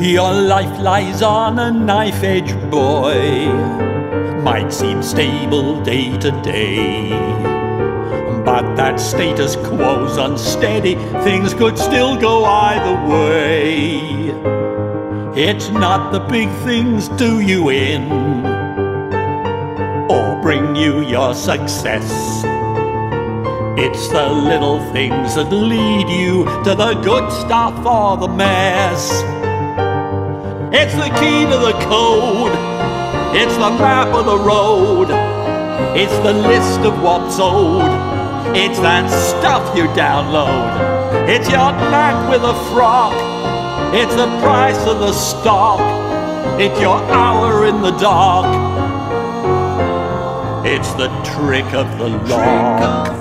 Your life lies on a knife edge, boy. Might seem stable day to day. But that status quo's unsteady, things could still go either way. It's not the big things do you in, or bring you your success. It's the little things that lead you to the good stuff or the mess. It's the key to the code. It's the map of the road. It's the list of what's owed. It's that stuff you download. It's your knack with a frock. It's the price of the stock. It's your hour in the dark. It's the trick of the lock.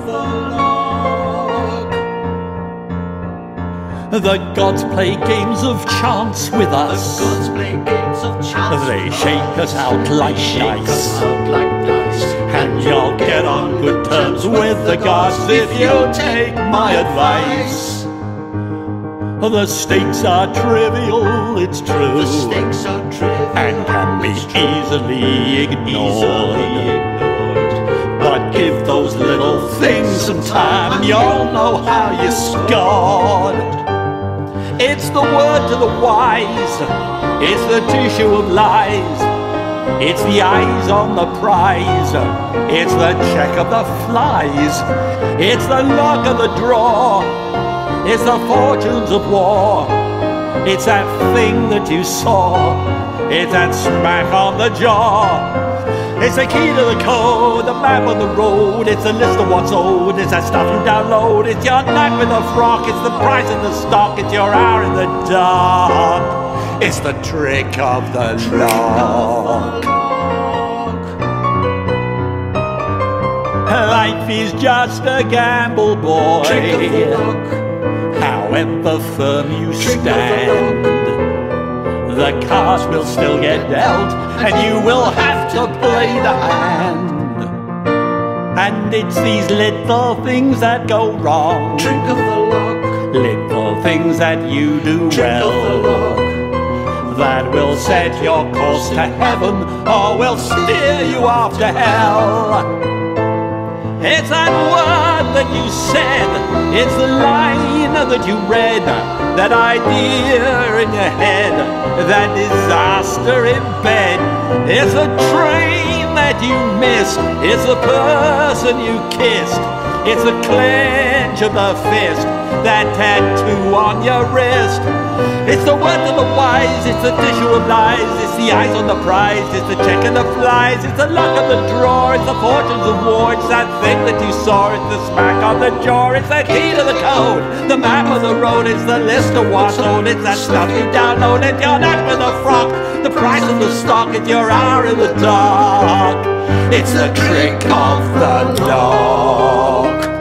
The gods play games of chance with us. The gods play games of chance. They shake us out like dice. out like dice. And you'll get on good terms with the gods if you take my advice. The stakes are trivial, it's true, The stakes are trivial and can be easily ignored. easily ignored. But give those little things some time, and you'll know how you scored. It's the word to the wise, it's the tissue of lies, it's the eyes on the prize, it's the check of the flies, it's the luck of the draw, it's the fortunes of war, it's that thing that you saw, it's that smack on the jaw. It's the key to the code, the map of the road. It's the list of what's owed. It's that stuff you download. It's your knack with a frock. It's the price of the stock. It's your hour in the dark. It's the trick of the lock. Life is just a gamble, boy. Trick of the lock. However firm you Trick of the stand, the cards will still get dealt, and you will have to play the hand. And it's these little things that go wrong, Trick of the lock. little things that you do Trick of the well, that will set your course to heaven or will steer you off to hell. It's that word that you said, it's the line that you read, that idea in your head, that disaster in bed. It's a train that you missed, it's the person you kissed, it's the clench of the fist, that tattoo on your wrist. It's the word to the wise, it's the tissue of lies, it's the eyes on the prize, it's the check of the flies, it's the luck of the draw, it's the fortunes of it's that thing that you saw, it's the smack on the jaw, it's the key to the code, the map of the road, it's the list of what's owed, it's that stuff you download, it's your knack with a frock, the price of the stock, it's your hour in the dark. It's the trick of the lock.